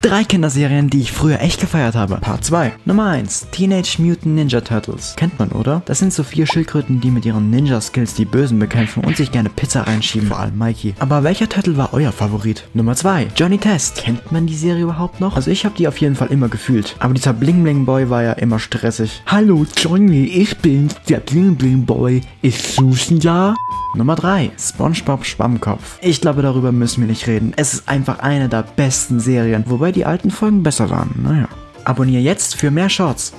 Drei Kinderserien, die ich früher echt gefeiert habe. Part 2. Nummer 1. Teenage Mutant Ninja Turtles. Kennt man, oder? Das sind so vier Schildkröten, die mit ihren Ninja-Skills die Bösen bekämpfen und sich gerne Pizza reinschieben, vor allem Mikey. Aber welcher Turtle war euer Favorit? Nummer 2. Johnny Test. Kennt man die Serie überhaupt noch? Also ich habe die auf jeden Fall immer gefühlt. Aber dieser Bling Bling Boy war ja immer stressig. Hallo Johnny, ich bin's, der Bling Bling Boy. Ist Susan da? Nummer 3. SpongeBob Schwammkopf. Ich glaube, darüber müssen wir nicht reden. Es ist einfach eine der besten Serien, wobei die alten Folgen besser waren. Naja. Abonnier jetzt für mehr Shorts.